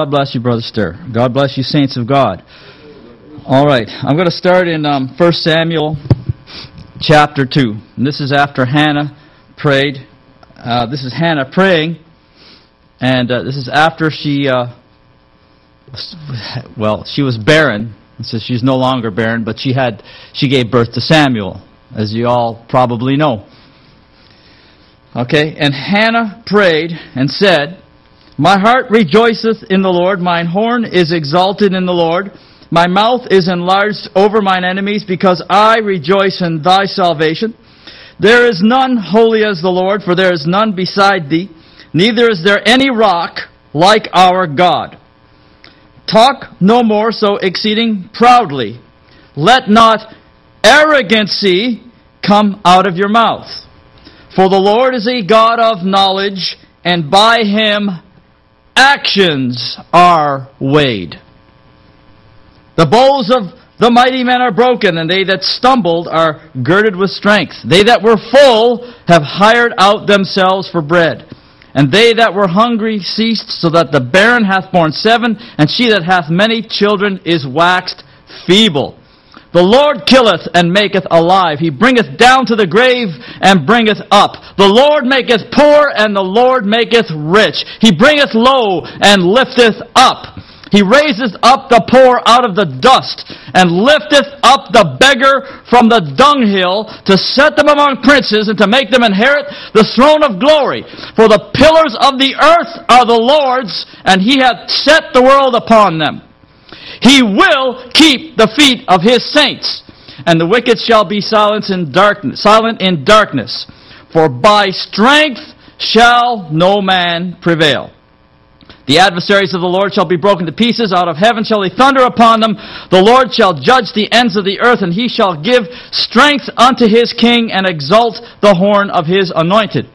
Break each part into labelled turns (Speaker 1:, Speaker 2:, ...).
Speaker 1: God bless you, Brother Stair. God bless you, saints of God. All right, I'm going to start in um, 1 Samuel chapter 2. And this is after Hannah prayed. Uh, this is Hannah praying, and uh, this is after she, uh, well, she was barren. So she's no longer barren, but she had, she gave birth to Samuel, as you all probably know. Okay, and Hannah prayed and said, My heart rejoiceth in the Lord, mine horn is exalted in the Lord. My mouth is enlarged over mine enemies, because I rejoice in thy salvation. There is none holy as the Lord, for there is none beside thee, neither is there any rock like our God. Talk no more so exceeding proudly. Let not arrogancy come out of your mouth. For the Lord is a God of knowledge, and by him actions are weighed. The bows of the mighty men are broken, and they that stumbled are girded with strength. They that were full have hired out themselves for bread. And they that were hungry ceased, so that the barren hath borne seven, and she that hath many children is waxed feeble. The Lord killeth and maketh alive. He bringeth down to the grave and bringeth up. The Lord maketh poor and the Lord maketh rich. He bringeth low and lifteth up. He raiseth up the poor out of the dust, and lifteth up the beggar from the dunghill, to set them among princes, and to make them inherit the throne of glory. For the pillars of the earth are the Lord's, and he hath set the world upon them. He will keep the feet of his saints, and the wicked shall be silent in darkness, silent in darkness. For by strength shall no man prevail. The adversaries of the Lord shall be broken to pieces. Out of heaven shall he thunder upon them. The Lord shall judge the ends of the earth, and he shall give strength unto his king and exalt the horn of his anointed.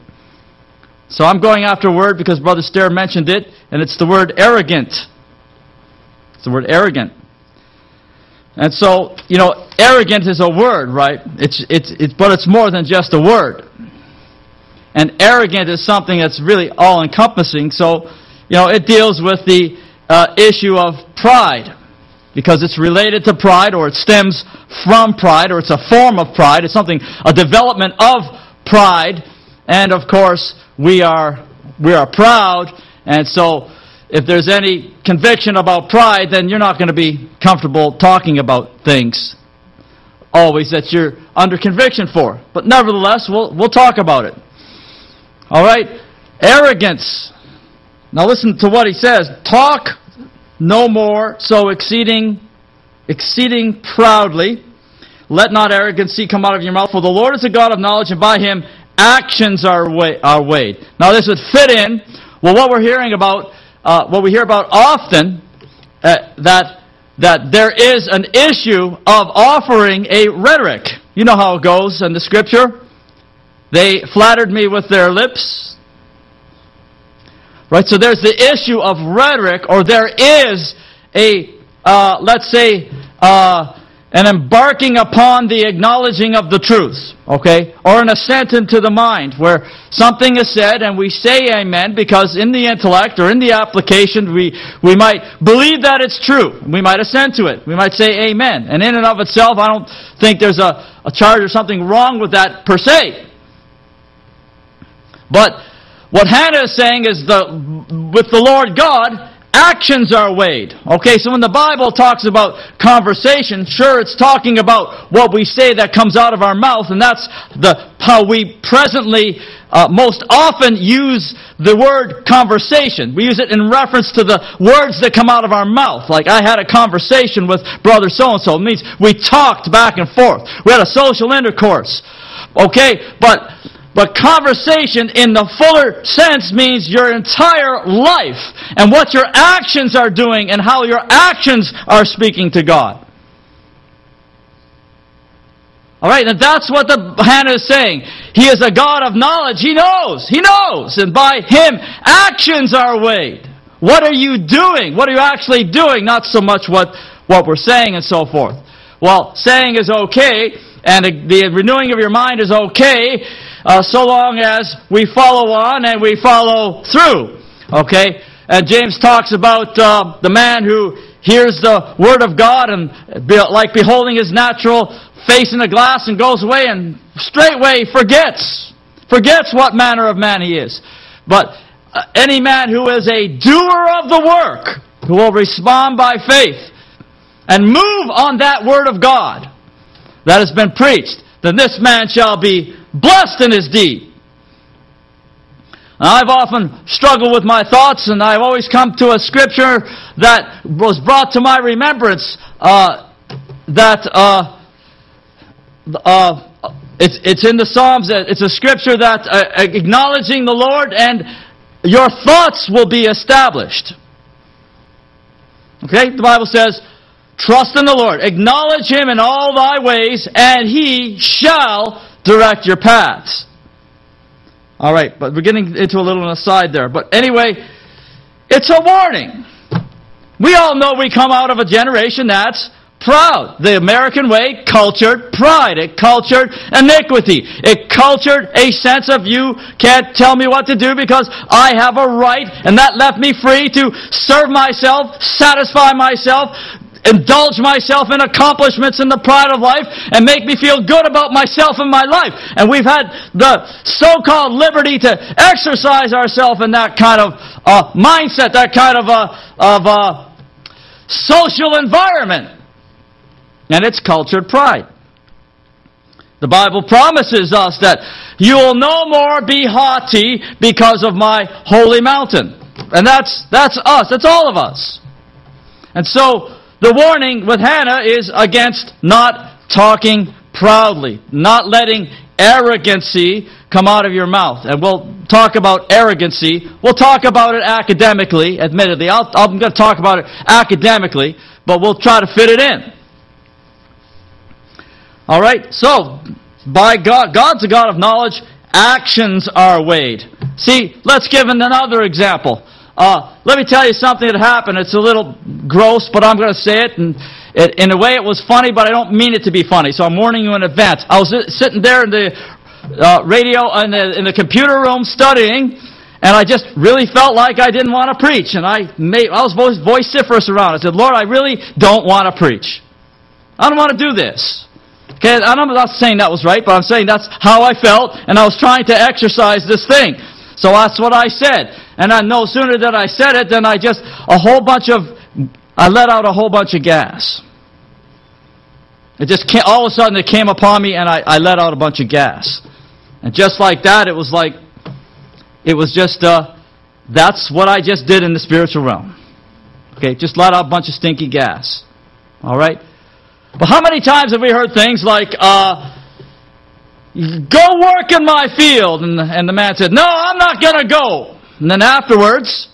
Speaker 1: So I'm going after a word because Brother Stair mentioned it, and it's the word arrogant. It's the word arrogant. And so, you know, arrogant is a word, right? It's, it's, it's, but it's more than just a word. And arrogant is something that's really all encompassing. So, you know, it deals with the uh, issue of pride because it's related to pride or it stems from pride or it's a form of pride. It's something, a development of pride. And of course, we are, we are proud. And so, if there's any conviction about pride, then you're not going to be comfortable talking about things always that you're under conviction for. But nevertheless, we'll, we'll talk about it. All right? Arrogance now listen to what he says. Talk no more so exceeding, exceeding proudly. Let not arrogancy come out of your mouth, for the Lord is a God of knowledge, and by him actions are, weigh, are weighed. Now this would fit in, well, what we're hearing about, uh, what we hear about often, uh, that, that there is an issue of offering a rhetoric. You know how it goes in the scripture. They flattered me with their lips, Right? So there's the issue of rhetoric, or there is a, uh, let's say, uh, an embarking upon the acknowledging of the truth, okay? Or an assent into the mind, where something is said and we say amen because in the intellect or in the application we, we might believe that it's true. We might assent to it. We might say amen. And in and of itself, I don't think there's a, a charge or something wrong with that per se. But what Hannah is saying is the, with the Lord God, actions are weighed. Okay, so when the Bible talks about conversation, sure, it's talking about what we say that comes out of our mouth, and that's the, how we presently uh, most often use the word conversation. We use it in reference to the words that come out of our mouth. Like, I had a conversation with brother so-and-so. It means we talked back and forth. We had a social intercourse. Okay, but but conversation in the fuller sense means your entire life and what your actions are doing and how your actions are speaking to God. All right, and that's what the Hannah is saying. He is a God of knowledge. He knows. He knows. And by him, actions are weighed. What are you doing? What are you actually doing? Not so much what, what we're saying and so forth. Well, saying is okay, and the renewing of your mind is okay, uh, so long as we follow on and we follow through. Okay? and James talks about uh, the man who hears the word of God and be, like beholding his natural face in a glass and goes away and straightway forgets, forgets what manner of man he is. But uh, any man who is a doer of the work, who will respond by faith and move on that word of God that has been preached, then this man shall be blessed in his deed. I've often struggled with my thoughts, and I've always come to a scripture that was brought to my remembrance uh, that uh, uh, it's, it's in the Psalms. It's a scripture that uh, acknowledging the Lord and your thoughts will be established. Okay? The Bible says, Trust in the Lord. Acknowledge Him in all thy ways, and He shall direct your paths. All right, but we're getting into a little aside there. But anyway, it's a warning. We all know we come out of a generation that's proud. The American way cultured pride. It cultured iniquity. It cultured a sense of you can't tell me what to do because I have a right and that left me free to serve myself, satisfy myself, indulge myself in accomplishments in the pride of life and make me feel good about myself and my life. And we've had the so-called liberty to exercise ourselves in that kind of uh, mindset, that kind of, uh, of uh, social environment. And it's cultured pride. The Bible promises us that you will no more be haughty because of my holy mountain. And that's, that's us. That's all of us. And so, the warning with Hannah is against not talking proudly, not letting arrogancy come out of your mouth. And we'll talk about arrogancy. We'll talk about it academically, admittedly. i am going to talk about it academically, but we'll try to fit it in. All right? So, by God, God's a God of knowledge. Actions are weighed. See, let's give another example. Uh, let me tell you something that happened. It's a little gross, but I'm going to say it. And it, in a way, it was funny, but I don't mean it to be funny. So I'm warning you in advance. I was sitting there in the uh, radio in the, in the computer room studying, and I just really felt like I didn't want to preach. And I made I was vociferous around. I said, "Lord, I really don't want to preach. I don't want to do this." Okay, I'm not saying that was right, but I'm saying that's how I felt, and I was trying to exercise this thing. So that's what I said. And I no sooner than I said it, than I just, a whole bunch of, I let out a whole bunch of gas. It just came, all of a sudden it came upon me and I, I let out a bunch of gas. And just like that, it was like, it was just, uh, that's what I just did in the spiritual realm. Okay, just let out a bunch of stinky gas. All right? But how many times have we heard things like, uh, go work in my field? And the, and the man said, no, I'm not going to go. And then afterwards,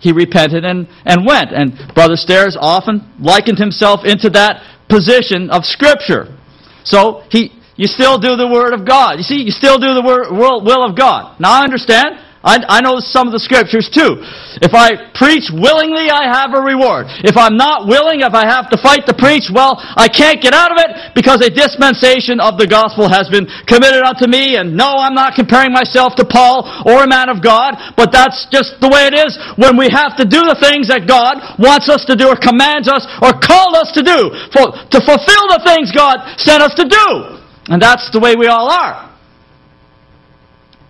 Speaker 1: he repented and, and went. And Brother Stairs often likened himself into that position of Scripture. So he, you still do the Word of God. You see, you still do the word, will, will of God. Now I understand. I, I know some of the scriptures too. If I preach willingly, I have a reward. If I'm not willing, if I have to fight to preach, well, I can't get out of it because a dispensation of the gospel has been committed unto me. And no, I'm not comparing myself to Paul or a man of God, but that's just the way it is when we have to do the things that God wants us to do or commands us or called us to do for, to fulfill the things God sent us to do. And that's the way we all are.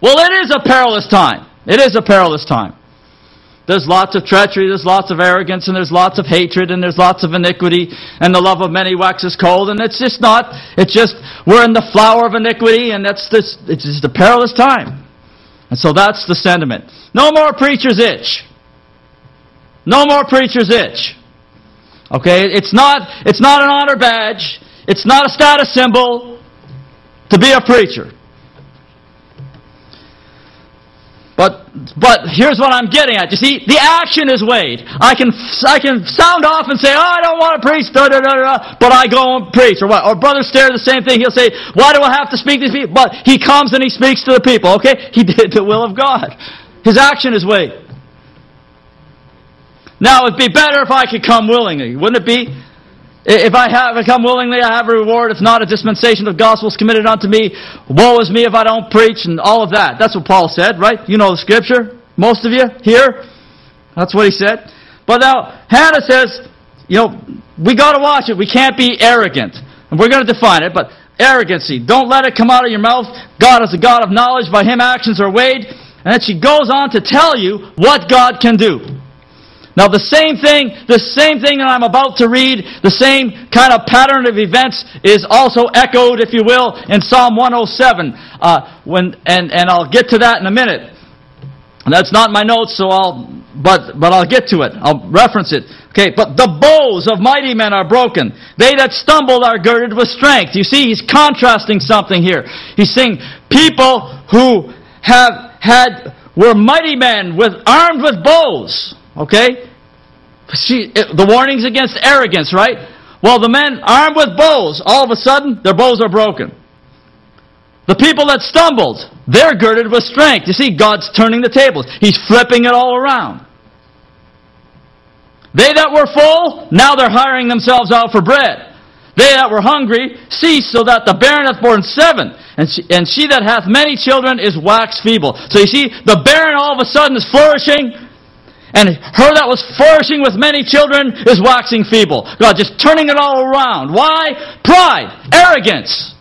Speaker 1: Well, it is a perilous time. It is a perilous time. There's lots of treachery, there's lots of arrogance, and there's lots of hatred, and there's lots of iniquity, and the love of many waxes cold, and it's just not, it's just, we're in the flower of iniquity, and that's this, it's just a perilous time. And so that's the sentiment. No more preacher's itch. No more preacher's itch. Okay, it's not, it's not an honor badge. It's not a status symbol to be a preacher. But, here's what I'm getting at. You see, the action is weighed. I can, I can sound off and say, oh, I don't want to preach, da, da, da, da, but I go and preach. Or what? Or Brother Stair, the same thing. He'll say, why do I have to speak to these people? But he comes and he speaks to the people, okay? He did the will of God. His action is weighed. Now, it'd be better if I could come willingly, wouldn't it be? If I have come willingly, I have a reward. If not, a dispensation of gospel is committed unto me. Woe is me if I don't preach and all of that. That's what Paul said, right? You know the scripture. Most of you here. That's what he said. But now, Hannah says, you know, we got to watch it. We can't be arrogant. And we're going to define it, but arrogancy. Don't let it come out of your mouth. God is a God of knowledge. By him actions are weighed. And then she goes on to tell you what God can do. Now the same thing, the same thing that I'm about to read, the same kind of pattern of events is also echoed, if you will, in Psalm 107. Uh, when, and, and I'll get to that in a minute. That's not my notes, so I'll, but, but I'll get to it. I'll reference it. Okay, but the bows of mighty men are broken. They that stumble are girded with strength. You see, he's contrasting something here. He's saying people who have had, were mighty men with, armed with bows. Okay? See, the warnings against arrogance, right? Well, the men armed with bows, all of a sudden, their bows are broken. The people that stumbled, they're girded with strength. You see, God's turning the tables. He's flipping it all around. They that were full, now they're hiring themselves out for bread. They that were hungry cease, so that the barren hath borne seven. And she, and she that hath many children is wax feeble. So you see, the barren all of a sudden is flourishing, and her that was flourishing with many children is waxing feeble. God just turning it all around. Why? Pride, arrogance.